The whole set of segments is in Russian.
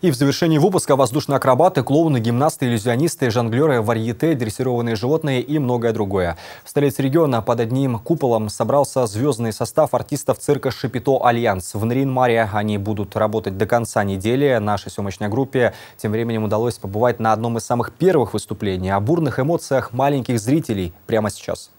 И в завершении выпуска воздушные акробаты, клоуны, гимнасты, иллюзионисты, жонглеры, варьете, дрессированные животные и многое другое. В столице региона под одним куполом собрался звездный состав артистов цирка «Шапито Альянс». В Нарин-Маре они будут работать до конца недели. Нашей съемочной группе тем временем удалось побывать на одном из самых первых выступлений. О бурных эмоциях маленьких зрителей прямо сейчас.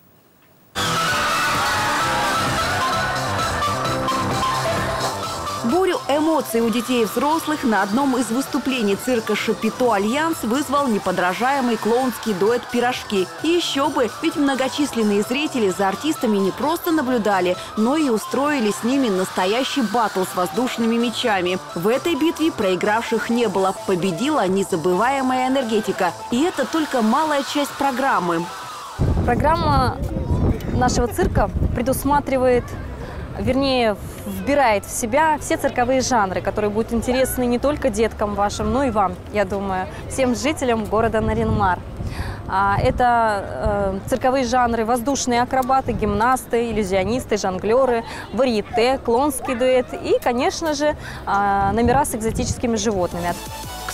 Бурю эмоций у детей и взрослых на одном из выступлений цирка «Шапито Альянс» вызвал неподражаемый клоунский дуэт «Пирожки». И еще бы, ведь многочисленные зрители за артистами не просто наблюдали, но и устроили с ними настоящий батл с воздушными мечами. В этой битве проигравших не было. Победила незабываемая энергетика. И это только малая часть программы. Программа нашего цирка предусматривает вернее, вбирает в себя все цирковые жанры, которые будут интересны не только деткам вашим, но и вам, я думаю, всем жителям города Наринмар. А, это э, цирковые жанры воздушные акробаты, гимнасты, иллюзионисты, жонглеры, варьете, клонский дуэт и, конечно же, а, номера с экзотическими животными.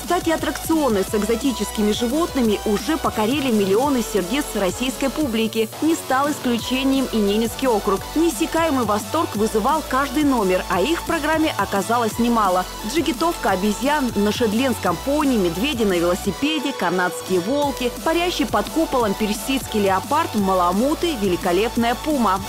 Кстати, аттракционы с экзотическими животными уже покорили миллионы сердец российской публики. Не стал исключением и Ненецкий округ. Неиссякаемый восторг вызывал каждый номер, а их в программе оказалось немало. Джигитовка обезьян на шедленском пони, медведи на велосипеде, канадские волки, парящий под куполом персидский леопард, маламуты, великолепная пума.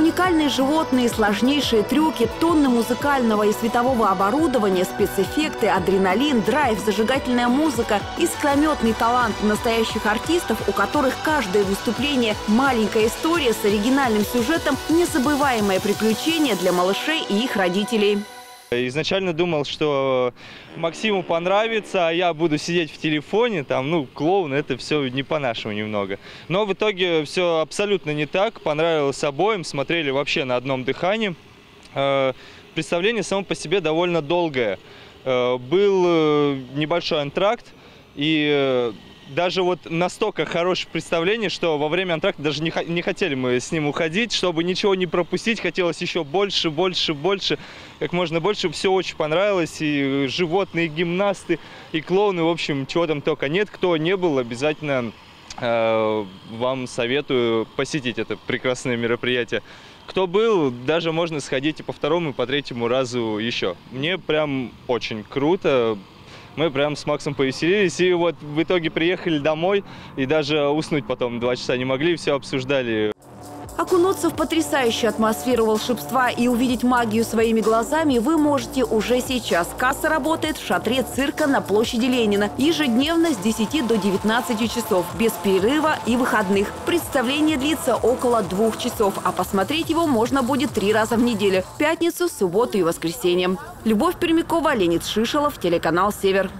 Уникальные животные, сложнейшие трюки, тонны музыкального и светового оборудования, спецэффекты, адреналин, драйв, зажигательная музыка, искрометный талант настоящих артистов, у которых каждое выступление – маленькая история с оригинальным сюжетом, незабываемое приключение для малышей и их родителей. Изначально думал, что Максиму понравится, а я буду сидеть в телефоне, там, ну, клоун, это все не по-нашему немного. Но в итоге все абсолютно не так, понравилось обоим, смотрели вообще на одном дыхании. Э, представление само по себе довольно долгое. Э, был э, небольшой антракт, и даже вот настолько хорошее представление, что во время антракта даже не, не хотели мы с ним уходить, чтобы ничего не пропустить, хотелось еще больше, больше, больше, как можно больше. Все очень понравилось, и животные, и гимнасты, и клоуны, в общем, чего там только нет. Кто не был, обязательно э, вам советую посетить это прекрасное мероприятие. Кто был, даже можно сходить и по второму, и по третьему разу еще. Мне прям очень круто, мы прям с Максом повеселились. И вот в итоге приехали домой и даже уснуть потом два часа не могли, все обсуждали. Окунуться в потрясающую атмосферу волшебства и увидеть магию своими глазами вы можете уже сейчас. Касса работает в шатре цирка на площади Ленина. Ежедневно с 10 до 19 часов, без перерыва и выходных. Представление длится около двух часов, а посмотреть его можно будет три раза в неделю. Пятницу, субботу и воскресенье. Любовь Пермякова, Леонид Шишелов, телеканал «Север».